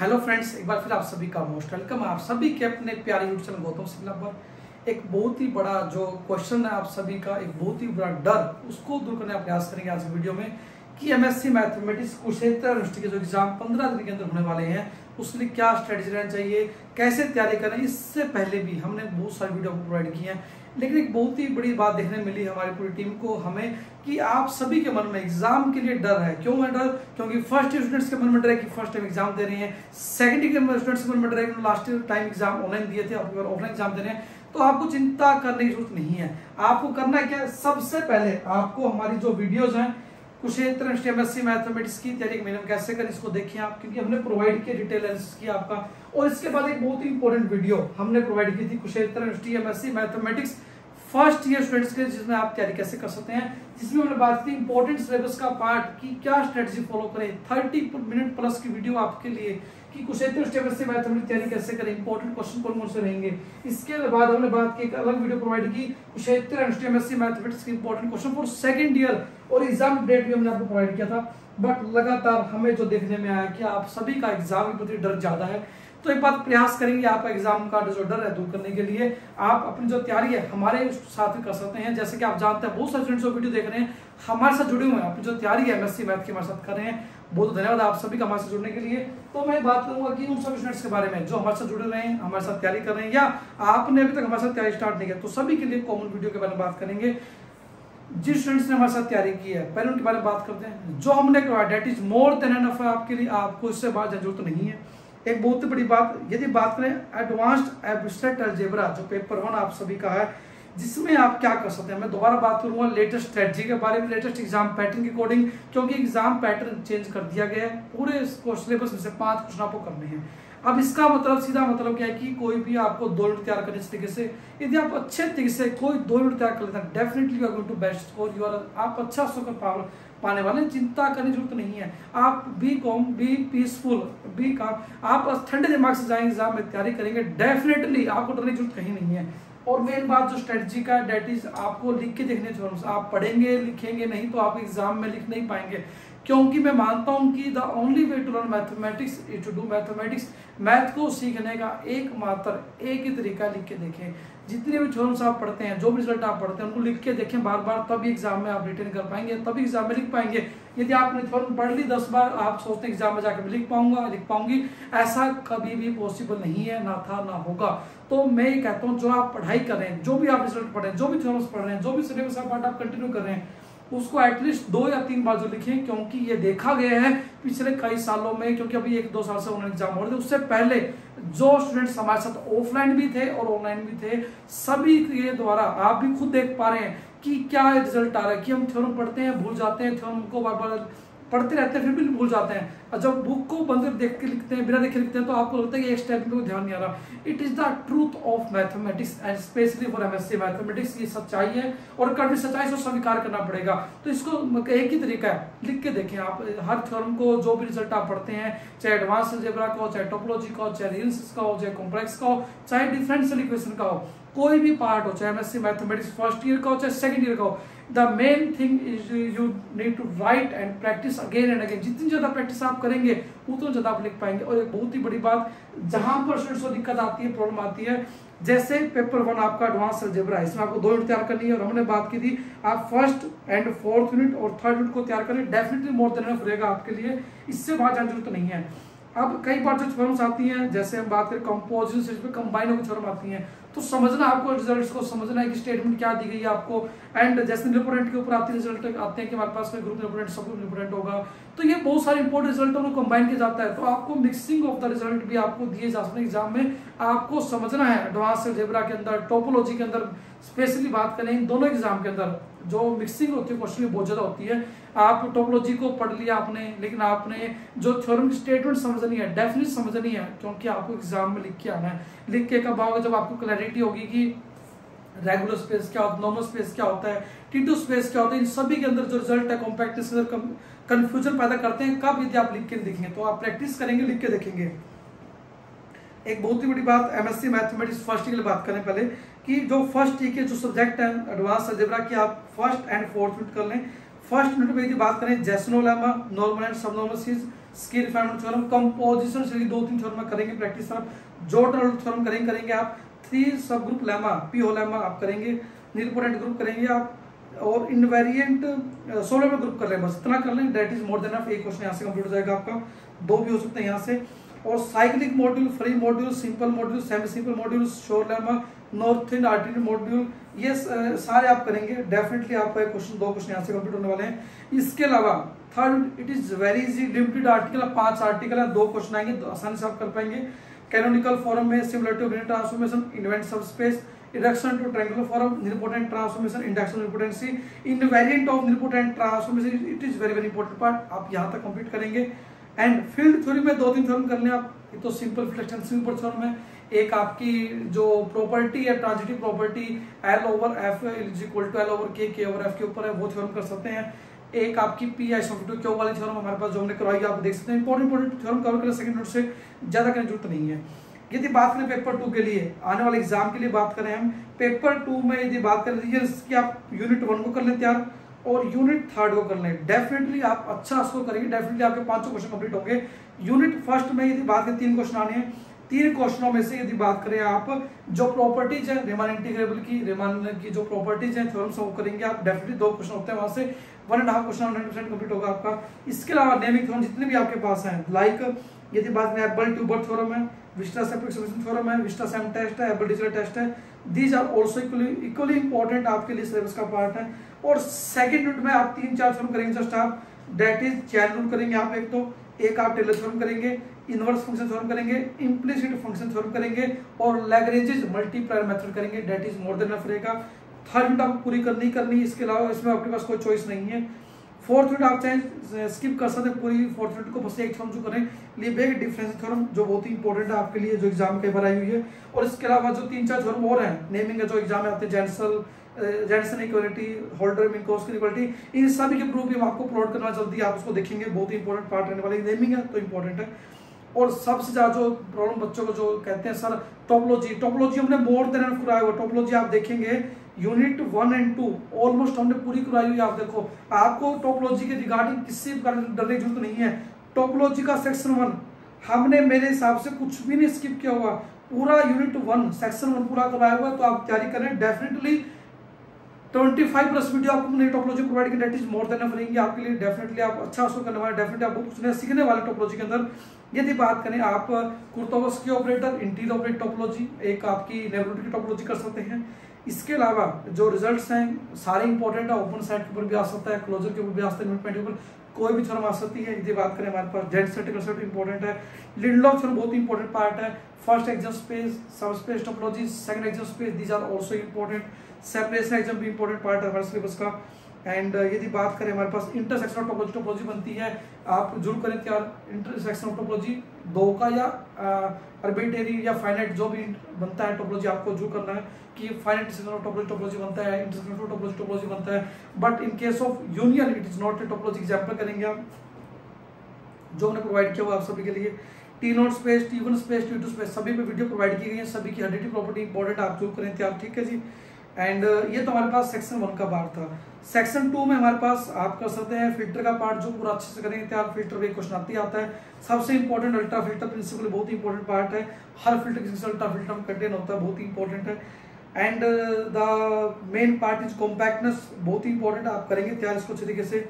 Hello friends एक बार फिर आप सभी का मोस्ट वेलकम आप सभी के अपने प्यारे यूट्यूब चैनल गौतम सिंह पर एक बहुत ही बड़ा जो क्वेश्चन है आप सभी का, एक बहुत ही बड़ा डर, उसको दूर करने का प्रयास करेंगे आज वीडियो में कि एमएससी मैथमेटिक्स कुरुक्षेत्र यूनिवर्सिटी के जो एग्ज़ाम पंद्रह दिन के अंदर होने वाले हैं, उसके लिए क्या स्ट्रेटेजी रहना चाहिए, कैसे तैयारी करें इससे पहले भी हमने बहुत सारी वीडियो प्रोवाइड की हैं। लेकिन एक बहुत ही बड़ी बात देखने मिली हमारी पूरी टीम को, हमें कि आप सभी के मन में एग्ज़ाम के लिए डर है। क्यों है डर? क्योंकि फ़र्स्ट ईयर स्टूडेंट्स के मन में डर है कि फ़र्स्ट टाइम एग्ज़ाम दे रहे हैं। सेकंड ईयर स्टूडेंट्स के मन में डर है कि लास्ट टाइम एग्ज़ाम ऑनलाइन दिए थे ऑफलाइन एग्ज़ाम दे रहे हैं। तो आपको चिंता करने की ज़रूरत नहीं है। आपको करना क्या है? सबसे पहले आपको हमारी जो वीडियोज़ हैं, कुशेत्र मैथमेटिक्स की तैयारी महीने में कैसे करें, इसको देखिए आप, क्योंकि हमने प्रोवाइड किया डिटेल किया आपका। और इसके बाद एक बहुत ही इंपॉर्टेंट वीडियो हमने प्रोवाइड की थी, Kurukshetra mathematics first year students के जिसमें आप तैयारी कैसे कर सकते हैं, जिसमें हमने बात की इंपॉर्टेंट सिलेबस का पार्ट की क्या स्ट्रेटजी फॉलो करें थर्टी मिनट प्लस की वीडियो आपके लिए कि कुशेत्र से मैथमेटिक्स तैयारी कैसे करें इंपॉर्टेंट क्वेश्चन कौन कौन से रहेंगे। इसके बाद हमने बात की एक अलग वीडियो प्रोवाइड की कुशेत्र मैथमेटिक्स के important question for second year और एग्ज़ाम डेट भी हमने आपको प्रोवाइड किया था। बट लगातार हमें जो देखने में आया कि आप सभी का एग्ज़ाम के प्रति डर ज़्यादा है। तो एक बात प्रयास करेंगे, आप एग्ज़ाम का जो डर है दूर करने के लिए। आप अपनी जो तैयारी है, हमारे साथ कर सकते हैं। जैसे कि आप जानते हैं, बहुत सारे स्टूडेंट्स वीडियो देख रहे हैं। हमारे साथ जुड़े हुए हैं, अपनी जो तैयारी है एमएससी मैथ की हमारे साथ कर रहे हैं। बहुत धन्यवाद आप सभी का हमारे साथ जुड़ने के लिए। तो मैं बात करूँगा कि उन सभी स्टूडेंट्स के बारे में, जो हमारे साथ जुड़े रहे हैं, हमारे साथ तैयारी कर रहे हैं, या आपने अभी तक हमारे साथ तैयारी स्टार्ट नहीं किया तो सभी के लिए कॉमन वीडियो के बारे में बात करेंगे। जिस स्टूडेंट्स ने हमारे साथ तैयारी की है, पहले उनके बारे में बात करते हैं। जो हमने करवाया that is more than enough है आपके लिए, आपको इससे बात ज़रूरत नहीं है। एक बहुत बड़ी बात, यदि बात करें एडवांस्ड एब्स्ट्रैक्ट अलजेब्रा जो पेपर वन आप सभी का है, जिसमें आप क्या कर सकते हैं? मैं दोबारा बात करूँगा लेटेस्ट स्ट्रेटजी के बारे में। लेटेस्ट एग्ज़ाम पैटर्न के अकॉर्डिंग क्योंकि एग्ज़ाम पैटर्न चेंज कर दिया गया है। पूरे सिलेबस में से पाँच क्वेश्चन आपको करने हैं। अब इसका मतलब सीधा मतलब क्या है कि कोई भी आपको दो मिनट तैयार करने इस तरीके से, यदि आप अच्छे तरीके से कोई दो मिनट तैयार कर लेते हैं definitely you are going to best score you are आप अच्छा स्कोर पाने वाले चिंता करने की ज़रूरत नहीं है। आप be calm be peaceful be calm आप ठंडे दिमाग से जाएँगे एग्ज़ाम में तैयारी करेंगे डेफिनेटली आपको डरने की ज़रूरत कहीं नहीं है। और मेन बात जो स्ट्रेटजी का डेट इज़ आपको लिख के देखने चाहिए आप पढ़ेंगे, लिखेंगे, नहीं तो आप एग्ज़ाम में लिख नहीं पाएँगे। क्योंकि मैं मानता हूँ कि the only way to learn mathematics to do mathematics math को सीखने का एकमात्र, एक ही तरीका लिख के देखें। जितने भी थ्योरम्स आप पढ़ते हैं, जो भी रिज़ल्ट आप पढ़ते हैं, उनको लिख के देखें बार बार तभी एग्ज़ाम में आप रिटर्न कर पाएँगे, तभी एग्ज़ाम में लिख पाएँगे। यदि आपने थ्योरम पढ़ ली दस बार, आप सोचते हैं एग्ज़ाम में जाकर लिख पाऊँगा, लिख पाऊँगी, ऐसा कभी भी पॉसिबल नहीं है, ना था, ना होगा। तो मैं ये कहता हूँ, जो आप पढ़ाई कर रहे हैं, जो भी आप रिज़ल्ट पढ़ जो भी थ्योरम्स पढ़ रहे हैं, जो भी सिलेबस आप कंटिन्यू कर रहे हैं उसको एटलीस्ट दो या तीन बार जो लिखें, क्योंकि ये देखा गया है पिछले कई सालों में, क्योंकि अभी एक दो साल से ऑनलाइन एग्ज़ाम हो रहे थे। उससे पहले जो स्टूडेंट्स हमारे साथ ऑफलाइन भी थे और ऑनलाइन भी थे, सभी के द्वारा आप भी खुद देख पा रहे हैं कि क्या रिज़ल्ट आ रहा है, कि हम थ्योरम पढ़ते हैं, भूल जाते हैं थ्योरम को बार बार पढ़ते रहते हैं, फिर भी भूल जाते हैं। और जब बुक को बंद देख के लिखते हैं, बिना देखे लिखते हैं तो आपको लगता है कि एक स्टेप में ध्यान नहीं आ रहा। It is the truth of mathematics and specially for MSc mathematics ये सच्चाई है, और कभी सच्चाई से स्वीकार करना पड़ेगा। तो इसको एक ही तरीका है, लिख के देखें आप, हर थ्योरम को, जो भी रिज़ल्ट आप पढ़ते हैं, चाहे एडवांस जेबरा का हो, चाहे टोपोलॉजी का हो, चाहे रिल्स का हो, चाहे कॉम्प्लेक्स का हो, चाहे डिफरेंशियल इक्वेशन का हो, कोई भी पार्ट हो, चाहे एमएससी मैथमेटिक्स फ़र्स्ट ईयर का हो, चाहे सेकंड ईयर का हो the main thing is you need to write and practise again and again जितनी ज़्यादा प्रैक्टिस आप करेंगे, उतना ज़्यादा आप लिख पाएँगे। और एक बहुत ही बड़ी बात, जहाँ पर स्टूडेंट्स को दिक्कत आती है प्रॉब्लम आती है, जैसे पेपर वन आपका एडवांस अलजेब्रा है, इसमें आपको दो यूनिट तैयार करनी है और हमने बात की थी, आप फ़र्स्ट एंड फोर्थ यूनिट और थर्ड यूनिट को तैयार करें डेफिनेटली मोर देन एनफ रहेगा आपके लिए। इससे बाहर जाने ज़रूरत नहीं है। अब कई बार जो थ्योरम्स आती हैं, जैसे हम बात करें कंपोजिशन इसमें कंबाइन होकर थ्योरम आती हैं। तो समझना आपको रिजल्ट्स को, समझना है कि स्टेटमेंट क्या दी गई है आपको। एंड जैसे रिपोर्टेंट के ऊपर आते रिज़ल्ट आते हैं कि हमारे पास कोई ग्रुप रिपोर्टेंट सब ग्रुप रिपोर्टेंट होगा। तो ये बहुत सारे इंपॉर्टेंट रिज़ल्ट को कंबाइन किया जाता है। तो आपको मिक्सिंग ऑफ़ द रिज़ल्ट भी आपको दिए जा सकते एग्ज़ाम में। आपको समझना है एडवांस जेबरा के अंदर टोपोलॉजी के अंदर स्पेशली बात करें दोनों एग्ज़ाम के अंदर। जो मिक्सिंग होती है क्वेश्चन बहुत ज़्यादा होती है। आप टोपोलॉजी को पढ़ लिया आपने, लेकिन आपने जो थ्योरम स्टेटमेंट समझनी है डेफिनेट समझनी है क्योंकि आपको एग्ज़ाम में लिख के आना है। लिख के कब आओगे? जब आपको क्लैरिटी होगी कि रेगुलर स्पेस क्या होता है नॉर्मल स्पेस क्या होता है टीटू स्पेस क्या होता है, इन सभी के अंदर जो रिज़ल्ट है कॉम्पैक्टनेस कंफ्यूजन पैदा करते हैं। कब यदि आप लिख के देखेंगे तो आप प्रैक्टिस करेंगे, लिख के देखेंगे। एक बहुत ही बड़ी बात एमएससी मैथमेटिक्स फ़र्स्ट के बात करें पहले। कि जो फ़र्स्ट ई के जो सब्जेक्ट है एडवांस अलजेब्रा की आप फ़र्स्ट एंड फोर्थ यूनिट कर लें। फ़र्स्ट यूनिट में यदि बात करें जेसनो लेमा नॉर्मल एंड सबनॉर्मल सीज स्किल थ्योरम कंपोजिशन से दो तीन थ्योरम करेंगे प्रैक्टिस आप जोटल थ्योरम करेंगे करेंगे आप थ्री सब ग्रुप लेमा पी हो लेमा आप करेंगे निरपोरेंट ग्रुप करेंगे आप, और इनवेरिएंट सोलर में ग्रुप कर हैं बस, इतना कर लें डेट इज़ मोर देन एक क्वेश्चन यहाँ से कंप्लीट हो जाएगा आपका, दो भी हो सकते हैं यहाँ से। और cyclic module free module simple module semi simple module Schur lemma Noetherian Artin module ये सारे आप करेंगे। डेफिनेटली आपका एक क्वेश्चन दो क्वेश्चन यहाँ से कंप्लीट होने वाले हैं। इसके अलावा third it is very easy limited article पाँच आर्टिकल है, दो क्वेश्चन आएँगे आसानी से आप कर पाएँगे। कैनोनिकल फॉर्म में similar transformation invariant sub space reduction to triangular form transformation index of nilpotency, invariant of nilpotent transformation, it is very very important part, आप यहाँ तक कंप्लीट करेंगे। एंड फ़ील्ड थ्योरी में दो तीन थ्योरम कर लें आप, ये तो सिंपल एक्सटेंसिव पर थ्योरम है। एक आपकी जो प्रॉपर्टी है transitive property L over F is equal to L over K K over F के ऊपर है, वो थ्योरम कर सकते हैं। एक आपकी पी आई सॉफ्ट क्यों वाली थ्योरम हमारे पास जो हमने करवाई आप देख सकते हैं। इंपॉर्टेंट इंपॉर्टेंट थ्योरम कवर करें सेकंड नोट से, ज़्यादा करने ज़रूरत नहीं है। यदि बात करें पेपर टू के लिए, आने वाले एग्ज़ाम के लिए बात करें हम पेपर टू में यदि बात करें कि आप यूनिट वन को कर लें तैयार। और यूनिट थर्ड को कर लें। डेफिनेटली आप अच्छा स्कोर करेंगे। डेफिनेटली आपके पाँचों क्वेश्चन कंप्लीट होंगे। यूनिट फ़र्स्ट में यदि बात करें, तीन क्वेश्चन आने हैं। तीन क्वेश्चनों में से यदि बात करें आप, जो प्रॉपर्टीज़ है रिमान इंटीग्रेबल की रिमान की जो प्रॉपर्टीज़ है थ्योरम्स वो करेंगे आप। डेफिनेटली दो क्वेश्चन होते हैं वहाँ से। One and half question hundred percent complete होगा आपका। इसके अलावा नेमिंग थ्योरम जितने भी आपके पास हैं लाइक यदि बात करें एबल ट्यूबर थ्योरम है विस्टा सेपरेशन थ्योरम है विस्टा सेम टेस्ट है एबल डिजिटल टेस्ट है these are also equally equally important आपके लिए सिलेबस का पार्ट है। और सेकंड यूनिट में आप तीन चार थ्योरम करेंगे जस्ट आप डेट इज़ चैन रूल करेंगे आप एक तो एक आप टेलर थ्योरम करेंगे इनवर्स फ़ंक्शन थ्योरम करेंगे इम्प्लिसिट फ़ंक्शन थ्योरम करेंगे, और लैग्रेंजेस मल्टीप्लायर मेथड करेंगे. That is more than enough रहेगा. थर्ड यूनिट आपको पूरी करनी करनी इसके अलावा इसमें आपके पास कोई चॉइस नहीं है. फोर्थ यूनिट आप चाहे स्किप कर सकते हैं पूरी फोर्थ यूनिट को, बस एक थ्योरम जो करें लिबेग डिफरेंस थ्योरम जो बहुत ही इंपॉर्टेंट है आपके लिए, जो एग्ज़ाम कई बार आई हुई है. और इसके अलावा जो तीन चार थ्योरम और हैं नेमिंग है, जो एग्ज़ाम आते हैं Jensen Jensen equality Holder Minkowski की इक्वलिटी इन सभी के प्रूफ भी हम आपको अपलोड करना जल्दी आप उसको देखेंगे, बहुत ही इंपॉर्टेंट पार्ट रहने वाले नेमिंग है तो इंपॉर्टेंट है। और सबसे ज़्यादा जो प्रॉब्लम बच्चों को जो कहते हैं, सर टोपोलॉजी टोपोलॉजी हमने मोर देन कराया हुआ टोपोलॉजी आप देखेंगे unit one and two almost हमने पूरी कराई हुई आप देखो, आपको टोपोलॉजी के रिगार्डिंग किसी डरने की ज़रूरत नहीं है। टोपोलॉजी का सेक्शन वन हमने मेरे हिसाब से कुछ भी नहीं स्किप किया हुआ। पूरा यूनिट वन सेक्शन वन पूरा कराया हुआ तो आप तैयारी करें definitely twenty five plus video आपको नई टोपोलॉजी प्रोवाइड की डेट इज़ मोर देन रहेंगे। आपके लिए डेफिनेटली आप अच्छा असर करने वाले डेफिनेटली आपको कुछ नया सीखने वाले टोपोलॉजी के अंदर। यदि बात करें आप कुर्तोवस की ऑपरेटर इंटीरियर ऑपरेट टोपोलॉजी एक आपकी नेबरोटी की टॉपोलॉजी कर सकते हैं। इसके अलावा जो रिजल्ट्स हैं, सारे इंपॉर्टेंट है ओपन साइड के ऊपर भी आ सकता है क्लोजर के ऊपर भी आ सकता है कोई भी चरम आ सकती है, यदि बात करें हमारे पास जेड सर्टिकल सर्ट इंपॉर्टेंट है लिंडलॉफ थ्योरम बहुत इंपॉर्टेंट पार्ट है first axiom space sub space topology second axiom space these are also important separation axiom भी इंपॉर्टेंट पार्ट है हमारे सिलेबस का। एंड uh, यदि बात करें हमारे पास इंटरसेक्शन टोपोलॉजी टोपोलॉजी बनती है आप ज़रूर करें क्या इंटरसेक्शन टोपोलॉजी दो का या अर्बिटरी uh, या फाइनाइट जो भी बनता है टोपोलॉजी आपको ज़रूर करना है कि फाइनाइट टोपोलॉजी टोपोलॉजी बनता है इंटरसेक्शन टोपोलॉजी टोपोलॉजी बनता है। But in case of union it is not a topology example करेंगे आप जो हमने प्रोवाइड किया हुआ आप सभी के लिए। T nought space T one space T two space सभी पे वीडियो प्रोवाइड की गई है सभी की हेडिटी प्रॉपर्टी इंपॉर्टेंट आप ज़रूर करें तैयार। ठीक है जी? एंड uh, ये तो हमारे पास सेक्शन वन का पार्ट था। सेक्शन टू में हमारे पास आप कर सकते हैं फ़िल्टर का पार्ट जो पूरा अच्छे से करेंगे तैयार फ़िल्टर भी क्वेश्चन आती आता है। सबसे इंपॉर्टेंट अल्ट्रा फ़िल्टर प्रिंसिपल बहुत इंपॉर्टेंट पार्ट है। हर फ़िल्टर किसी अल्ट्रा फ़िल्टर कंटेन होता है बहुत ही। इंपॉर्टेंट है and the main part is compactness बहुत ही। इंपॉर्टेंट आप करेंगे तैयार इसको अच्छे तरीके से।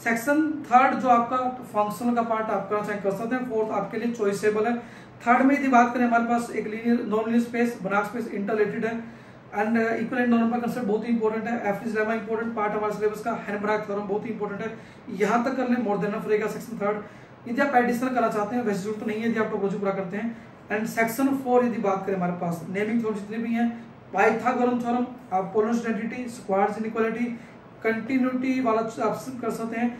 सेक्शन थर्ड जो आपका फंक्शनल का पार्ट आप करना चाहे कर सकते हैं। फोर्थ आपके लिए चॉइसेबल है। थर्ड में यदि बात करें हमारे पास एक linear non linear space Banach space interrelated है। And equal and normal concept बहुत ही इंपॉर्टेंट है। F is lemma important part हमारे सिलेबस का हैंडब्रैक थ्योरम बहुत ही इंपॉर्टेंट है। यहाँ तक कर ले मोर देन रहेगा सेक्शन थर्ड यदि आप एडिशनल करना चाहते हैं, वैसे ज़रूरत तो नहीं है, यदि आप टोपोलॉजी पूरा करते हैं। एंड सेक्शन फोर यदि बात करें हमारे पास नेमिंग थ्योरम जितने भी हैं पाइथागोरम थ्योरम आप polar identity Schwarz inequality continuity वाला आप कर सकते हैं।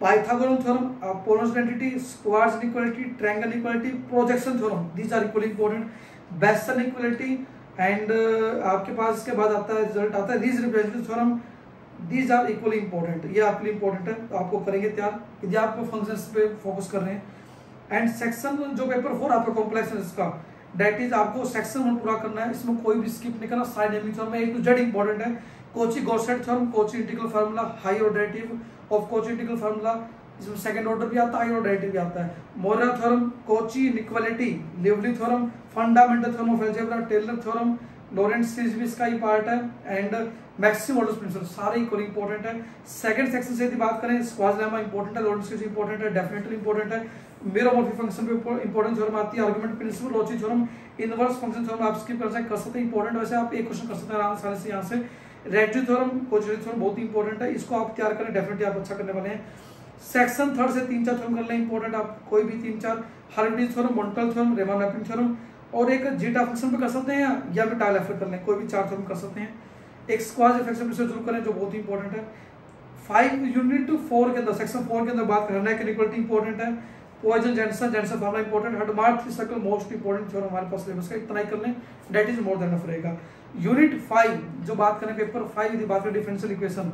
पाइथागोरम थ्योरम आप polar identity Schwarz inequality triangle equality projection theorem these are equally important Bessel equality and uh, आपके पास इसके बाद आता है रिज़ल्ट आता है Riesz representative theorem these are equally important ये आपके लिए इंपॉर्टेंट है तो आपको करेंगे तैयार। यदि आप फ़ंक्शंस पे फोकस कर रहे हैं। एंड सेक्शन जो पेपर फोर आपका कॉम्प्लेक्स है इसका डेट इज़ आपको सेक्शन वन पूरा करना है। इसमें कोई भी स्किप नहीं करना side aiming theorem A to Z important है। Cauchy Goursat theorem Cauchy integral formula high और derivative of Cauchy integral formula इसमें सेकंड ऑर्डर भी आता है और डेरिवेटिव भी आता है। Morera theorem Cauchy inequality Liouville theorem fundamental theorem of algebra Taylor theorem Laurent series भी इसका ही पार्ट है एंड मैक्सिमम ऑर्डर प्रिंसिपल सारे इक्वली इंपॉर्टेंट है। सेकंड सेक्शन से यदि बात करें स्क्वाज लेमा इंपॉर्टेंट है लॉरेंट सीरीज़ इंपॉर्टेंट है डेफिनेटली इंपॉर्टेंट है। मेरोमॉर्फी फ़ंक्शन पे इंपॉर्टेंट थ्योरम आती है आर्गुमेंट प्रिंसिपल लॉजी थ्योरम इनवर्स फ़ंक्शन थ्योरम आप स्किप कर सकते हैं। इंपॉर्टेंट वैसे आप एक क्वेश्चन कर सकते हैं आराम से यहाँ से। रेटिव थ्योरम कोचरी थ्योरम बहुत ही इंपॉर्टेंट है, इसको आप तैयार करें डेफिनेटली आप अच्छा करने वाले हैं। सेक्शन थर्ड से तीन चार थ्योरम कर लें इंपॉर्टेंट आप कोई भी तीन चार harmonic theorem Montel theorem Riemann mapping theorem और एक जीटा फ़ंक्शन पे कर सकते हैं, या फिर टाइल एफर कर लें, कोई भी चार थ्योरम कर सकते हैं। एक स्क्वाज इफेक्शन से ज़रूर करें, जो बहुत ही इंपॉर्टेंट है। फाइव यूनिट टू फोर के अंदर सेक्शन फोर के अंदर बात करना है इक्वलिटी इंपॉर्टेंट है। Poisson Jensen Jensen formula important Hadamard circle most important theorem हमारे पास सिलेबस का, इतना ही कर लें दैट इज़ मोर देन रहेगा। यूनिट फाइव जो बात करें पेपर फाइव यदि बात करें differential equation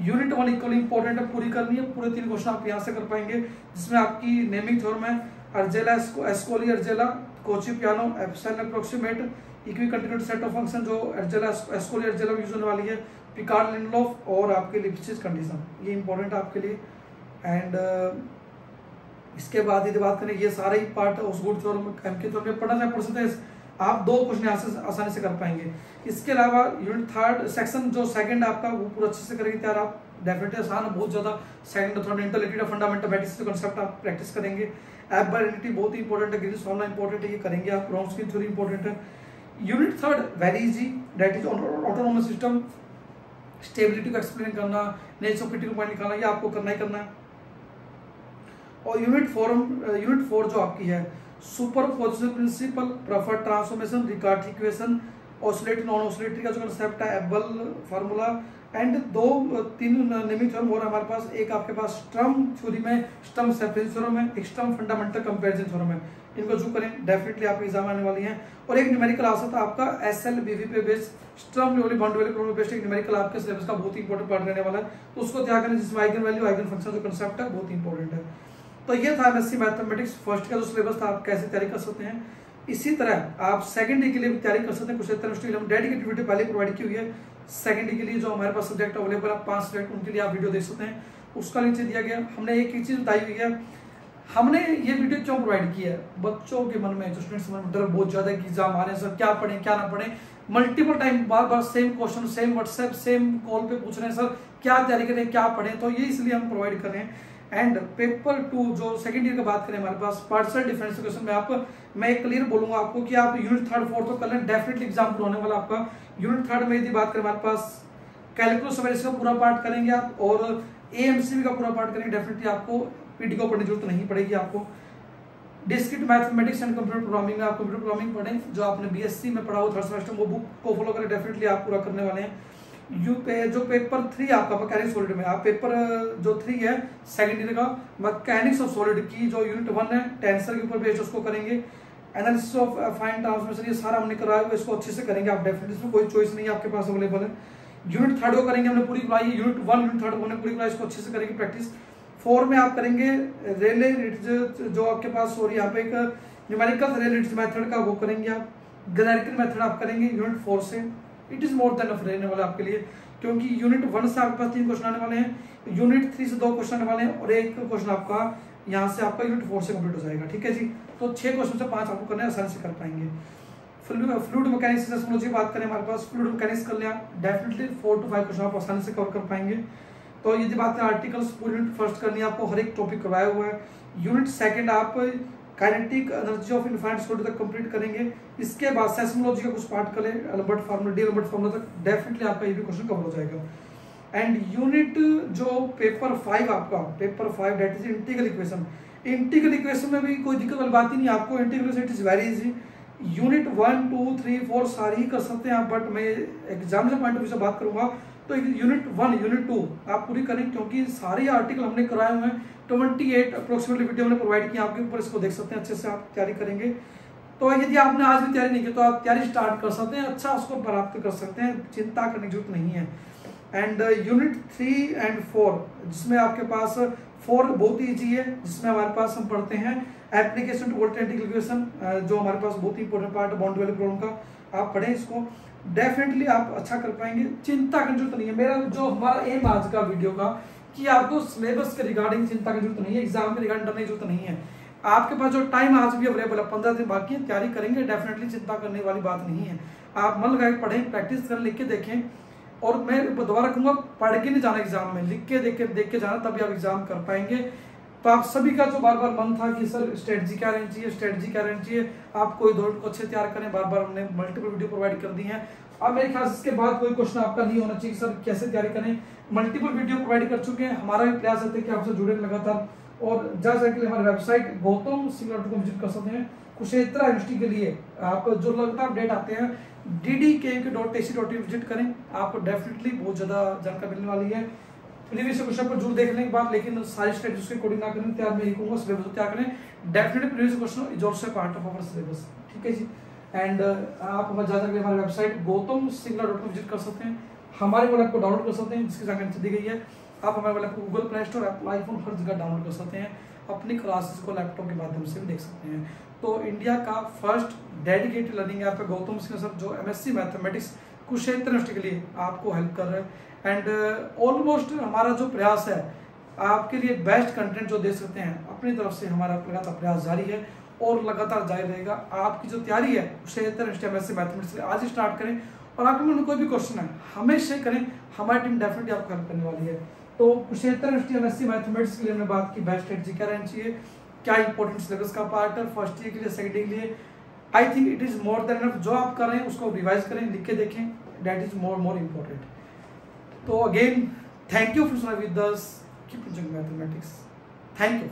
unit one equally important है पूरी करनी है पूरे तीन क्वेश्चन आप यहाँ से कर पाएँगे जिसमें आपकी नेमिंग थ्योरम है Arzela एस्को, Ascoli Arzela Cauchy Peano epsilon approximate equicontinuous set of function जो अर्जेला एस्कोली अर्जेला यूज़ होने वाली है पिकार्ड लिनलोफ और आपके लिप्सिस कंडीशन ये इंपॉर्टेंट है आपके लिए। एंड uh, इसके बाद यदि बात करें ये सारे ही पार्ट उस गुड थ्योरम एम के थ्योरम में पढ़ना चाहे परसेंटेज आप दो क्वेश्चन यहाँ से आसानी से कर पाएँगे। इसके अलावा यूनिट थर्ड सेक्शन जो सेकंड आपका वो पूरा अच्छे से करेंगे तैयार आप। डेफिनेटली आसान बहुत ज़्यादा। Second third interrelated fundamental matrix concept आप प्रैक्टिस करेंगे। एबिलिटी बहुत ही इंपॉर्टेंट है ग्रीस फॉर्मुला इंपॉर्टेंट है, ये करेंगे आप। ब्राउन्स की थ्योरी इंपॉर्टेंट है। Unit third very easy that is autonomous system stability को एक्सप्लेन करना नेचर क्रिटिकल पॉइंट निकालना, ये आपको करना ही करना है। और यूनिट फोर यूनिट फोर जो आपकी है super principle, Prufer transformation Riccati equation oscillatory non oscillatory का जो कंसेप्ट है एबल फार्मूला एंड दो, तीन नेमिंग थ्योरम और हमारे पास एक आपके पास स्टर्म थ्योरी में, स्टर्म सेपरेशन थ्योरम है एक स्टर्म फंडामेंटल कंपैरिजन थ्योरम है इनको जो करें डेफिनेटली आपके एग्ज़ाम आने वाली हैं। और एक न्यूमेरिकल आ सकता है आपका एस एल बी पे बेस्ड स्टर्म लेवली बॉन्ड वाली प्रॉब्लम बेस्ड एक न्यूमेरिकल आपके सिलेबस का बहुत ही इंपॉर्टेंट पार्ट रहने वाला है। तो उसको त्याग करें, जिसमें आइगन वैल्यू आइगन फ़ंक्शन जो कंसेप्ट है, बहुत ही इंपॉर्टेंट है। तो ये था एमएससी मैथमेटिक्स फ़र्स्ट का जो सिलेबस था, आप कैसे तैयारी कर सकते हैं। इसी तरह आप सेकंड के लिए भी तैयारी कर सकते हैं। कुछ डेडिकेटेड वीडियो पहले प्रोवाइड की हुई है। सेकंड के लिए जो हमारे पास सब्जेक्ट अवेलेबल है, पाँच सब्जेक्ट उनके लिए आप वीडियो देख सकते हैं। उसका नीचे दिया गया, हमने एक ही चीज़ बताई हुई है। हमने ये वीडियो क्यों प्रोवाइड की है? बच्चों के मन में, जो स्टूडेंट्स डर बहुत ज़्यादा है कि एग्ज़ाम आ रहे हैं सर क्या पढ़े, क्या ना पढ़े। मल्टीपल टाइम बार बार same question same WhatsApp same call पे पूछ रहे हैं, सर, क्या तैयारी करें क्या पढ़े? तो ये इसलिए हम प्रोवाइड कर रहे हैं। एंड पेपर टू जो सेकंड ईयर की बात करें, हमारे पास पार्सल डिफरेंस क्वेश्चन में आप मैं क्लियर बोलूँगा आपको कि आप यूनिट थर्ड फोर्थ तो कर लें डेफिनेटली एग्ज़ाम होने वाला आपका। यूनिट थर्ड में यदि बात करें, हमारे पास कैलकुलस का पूरा पार्ट करेंगे आप और एएमसीबी का पूरा पार्ट करेंगे डेफिनेटली आपको पीटी को पढ़ने ज़रूरत नहीं पड़ेगी आपको। Discrete mathematics and computer programming में आप कंप्यूटर प्रोग्रामिंग पढ़ें, जो आपने बीएससी में पढ़ा हो थर्ड सेमेस्टर वो बुक को फॉलो करें डेफिनेटली आप पूरा करने वाले हैं। यू पे, जो पेपर थ्री आपका मैकेनिक्स सॉलिड में आप पेपर जो थ्री है सेकंड ईयर का मैकेनिक्स ऑफ़ सॉलिड की जो यूनिट वन है टेंसर के ऊपर बेस्ड उसको करेंगे। एनालिसिस ऑफ़ फाइन ट्रांसमिशन ये सारा हमने कराया हुआ इसको अच्छे से करेंगे आप। डेफिनेटली इसमें कोई चॉइस नहीं है, आपके पास अवेलेबल है। यूनिट थर्ड को करेंगे, हमने पूरी कराई यूनिट वन यूनिट थर्ड हमने पूरी कराई, इसको अच्छे से करेंगे प्रैक्टिस फोर में आप करेंगे रेले जो आपके पास सॉरी यहाँ पे एक न्यूमेरिकल रेले मेथड का वो करेंगे आप। ग्रेरिकल मेथड आप करेंगे यूनिट फोर से। इट इज़ मोर देन रहने वाला आपके लिए, क्योंकि यूनिट वन से आपके पास तीन क्वेश्चन आने वाले हैं यूनिट थ्री से दो क्वेश्चन आने वाले हैं, और एक क्वेश्चन आपका यहाँ से आपका यूनिट फोर से कंप्लीट हो जाएगा, ठीक है जी? तो छह क्वेश्चन से पाँच आपको करने आसानी से कर पाएँगे। फ्लूड मैकेनिक्स टेक्नोलॉजी बात करें, हमारे पास फ्लूड मैकेनिक्स कर लिया definitely four to five question आप आसानी से कवर कर पाएँगे। तो यदि बात करें आर्टिकल्स पूरी यूनिट फ़र्स्ट करनी है, आपको हर एक टॉपिक करवाया हुआ है। यूनिट सेकंड आप kinetic energy of infinite solid तक कंप्लीट करेंगे। इसके बाद सेस्मोलॉजी का कुछ पार्ट करें Alembert formula D Albert formula तक। डेफिनेटली आपका ये भी क्वेश्चन कवर हो जाएगा। एंड यूनिट जो पेपर फाइव आपका paper five that is integral equation integral equation में भी कोई दिक्कत वाली बात ही नहीं, आपको integral it is very easy unit one two three four सारी कर सकते हैं आप बट मैं एग्जामिनर पॉइंट ऑफ़ व्यू से बात करूँगा। तो यूनिट वन यूनिट टू आप पूरी करें, क्योंकि सारे आर्टिकल हमने कराए हुए हैं। ट्वेंटी एट अप्रोक्सीमेटली वीडियो हमने प्रोवाइड किया, आपके ऊपर इसको देख सकते हैं, अच्छे से आप तैयारी करेंगे। तो यदि आपने आज भी तैयारी नहीं की तो आप तैयारी स्टार्ट कर सकते हैं अच्छा उसको प्राप्त कर सकते हैं, चिंता करने की ज़रूरत नहीं है। And unit three and four जिसमें आपके पास फोर बहुत ही ईजी है, जिसमें हमारे पास हम पढ़ते हैं एप्लीकेशन टू वोल्ट जो हमारे पास बहुत ही इंपॉर्टेंट पार्ट है बाउंड वाले प्रॉब्लम का, आप पढ़ें इसको। डेफिनेटली आप अच्छा कर पाएँगे। चिंता करने ज़रूरत नहीं है। मेरा जो हमारा एम आज का वीडियो का, कि आपको सिलेबस के रिगार्डिंग चिंता की ज़रूरत नहीं है एग्ज़ाम के रिगार्डिंग डरने की ज़रूरत नहीं है। आपके पास जो टाइम आज भी अवेलेबल है, पंद्रह दिन बाकी है, तैयारी करेंगे डेफिनेटली चिंता करने वाली बात नहीं है। आप मन लगा पढ़ें प्रैक्टिस करें, लिख के देखें। और मैं दोबारा कहूँगा, पढ़ के नहीं जाना एग्ज़ाम में। लिख के, देख के देख के जाना, तभी आप एग्ज़ाम कर पाएँगे। तो आप सभी का जो बार बार मन था कि सर स्ट्रेटजी क्या रहनी चाहिए स्ट्रेटजी क्या रहनी चाहिए, आप कोई दौड़ को अच्छे तैयार करें, बार बार हमने मल्टीपल वीडियो प्रोवाइड कर दी है। अब मेरे ख्याल इसके बाद कोई क्वेश्चन आपका नहीं होना चाहिए सर कैसे तैयारी करें। मल्टीपल वीडियो प्रोवाइड कर चुके हैं। हमारा भी प्रयास रहता है कि आपसे जुड़े लगातार। और जा सके हमारे website Gautam Singh dot visit कर सकते हैं। कुशेत्रा यूनिवर्सिटी के लिए आप जो लगातार अपडेट आते हैं D D K dot A C dot visit करें। आपको डेफिनेटली बहुत ज़्यादा जानकारी मिलने वाली है। प्रीवियस क्वेश्चन को ज़रूर देखने के बाद, लेकिन सारी स्टेट के कोडिंग ना करें, तैयार मैं कहूँगा सिलेबस तैयार करें। Definitely previous question is also part of our syllabus ठीक है जी? एंड आप हमारे ज़्यादा हमारे website Gautam Singla dot com visit कर सकते हैं। हमारे वाले को डाउनलोड कर सकते हैं, जिसकी जानकारी दी गई है। आप हमारे वाले को Google Play Store Apple iPhone हर जगह डाउनलोड कर सकते हैं। अपनी क्लासेस को लैपटॉप के माध्यम से भी देख सकते हैं। तो इंडिया का फ़र्स्ट डेडिकेटेड लर्निंग ऐप है गौतम सिंह सर, जो एमएससी मैथमेटिक्स कुशेत्र के लिए आपको हेल्प कर रहे हैं। एंड ऑलमोस्ट uh, हमारा जो प्रयास है आपके लिए बेस्ट कंटेंट जो दे सकते हैं अपनी तरफ़ से हमारा लगातार प्रयास जारी है और लगातार जारी रहेगा। आपकी जो तैयारी है एमएससी मैथमेटिक्स आज ही स्टार्ट करें और आपके मन में कोई भी क्वेश्चन है हमेशा करें। हमारी टीम डेफिनेटली आपको हेल्प करने वाली है। तो कुशेत्र एमएससी मैथमेटिक्स के लिए हमने बात की बेस्ट स्ट्रेटजी क्या रहनी चाहिए क्या इंपॉर्टेंट सिलेबस का पार्ट है फ़र्स्ट ईयर के लिए सेकेंड ईयर के लिए। I think it is more than जो आप कर रहे हैं उसको रिवाइज करें लिख के देखें। That is more more important तो again thank you for with this keep mathematics thank you